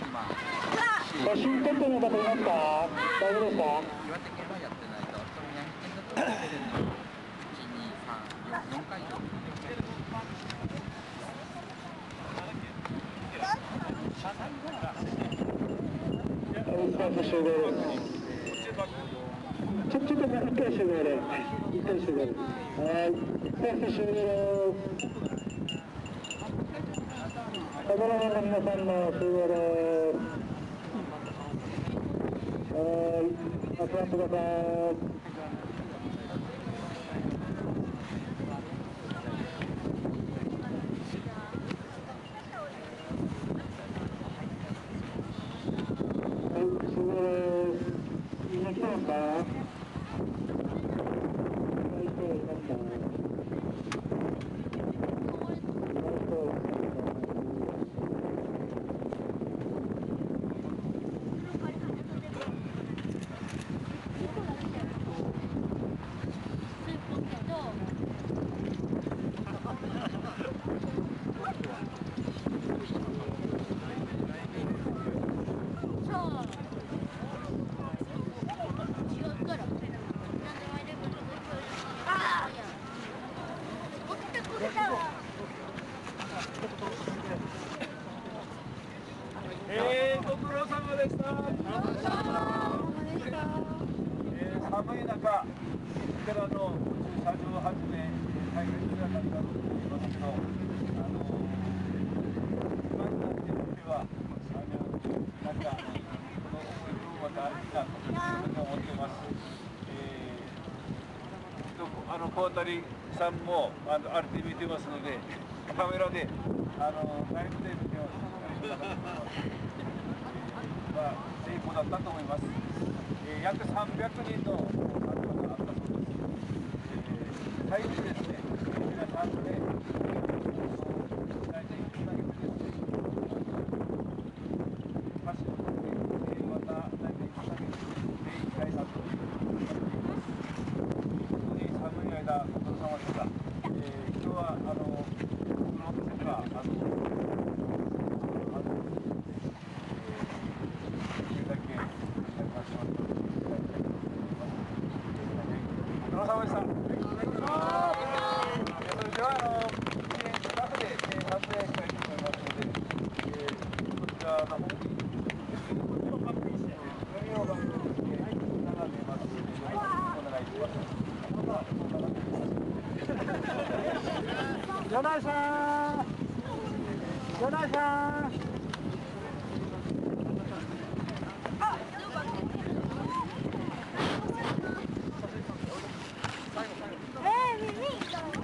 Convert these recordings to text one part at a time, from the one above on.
写真撮ってる方いますか大丈夫ですか？岩手県はやってないと、その宮城県だとやってるの。一二三四四回と。スタート集合です1回終了で、一回終了で。はい、一回終了で。カメラマンの皆さんの終了です。はい、集まってください。でした。寒い中、からの宇宙車上をはじめ、大変な方がと思いますけど、あの今になってみては、あのなんか、この思い分は大事だと思ってます。えーあの小当たりさんもあのあれで見てますので、カメラで、あのーライブで見てます。まあ、成功だったと思います。えー、約300人の参加があったそうです。えー、最後にですね、皆さんで、大体1ヶ月ですね、歌詞を取って、えー、また大体1ヶ月でいきたいなと思っています。本当に寒い間、ご苦労様でした。えー、今日は、あの、僕のというか、あの、あの、できるだけやりましょうというご苦労様でした。それでは、あの、記念スタッフで、えー、撮影したいと思いますので、えー、こちらの方に、海を確認して、海を確認して、並べますので、よろしくお願いします。ヨナさんヨナさん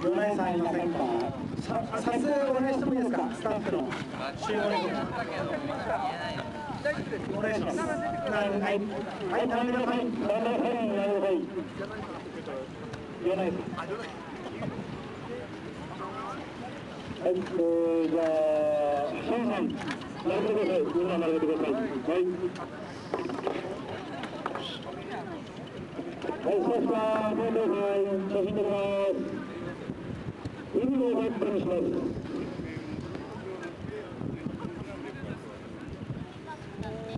ヨナさんいませんさ撮影お願いしてもいいですかスタッフの集合にお願いしますはいはいはい並んでください並んでください並んでくださいヨナさんはい、えー、じゃあ、シャンさん、並べてください。みんな並べてください。はい。はい、そうですか。どうぞ、はい、写真撮ります。海の上からします。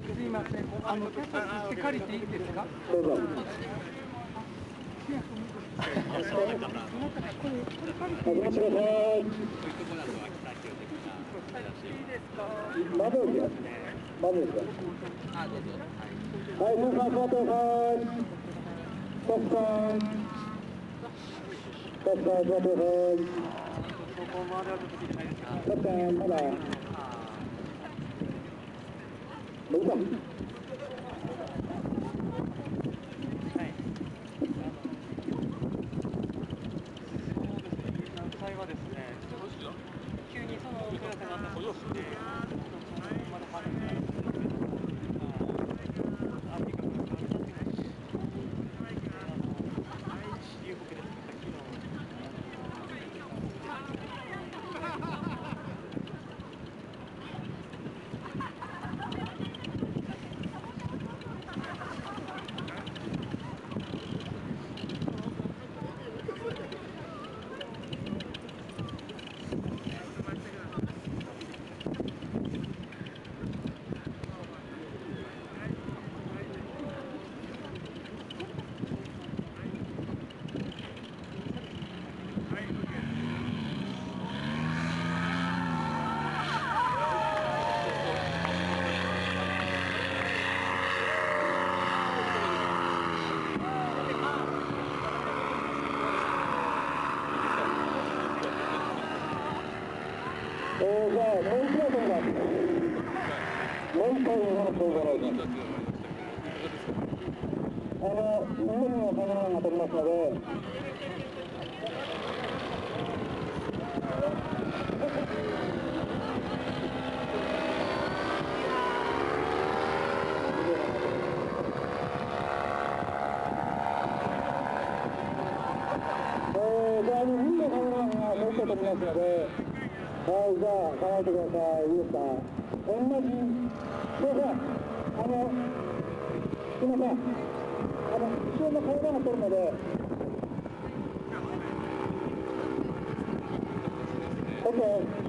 すいません、あの、ちょっとして借りていいですか？どうぞ。始めてください。マブですよ。マブですよ。はい、皆さん座ってください。スタッフさん。スタッフさん座ってください。スタッフさん、まだ。どうぞ。apoyó. えー、じゃあ、もう一枚飛びます。もう一回戻っていただきます。あの、2名のカメラマンが撮りますので、えー、じゃあ、2名のカメラマンがもう一回撮りますので、はい、じゃあ、構えてください。いいですか。同じ、すいません、あの、すいません。あの、後ろのカメラが撮るので、OK。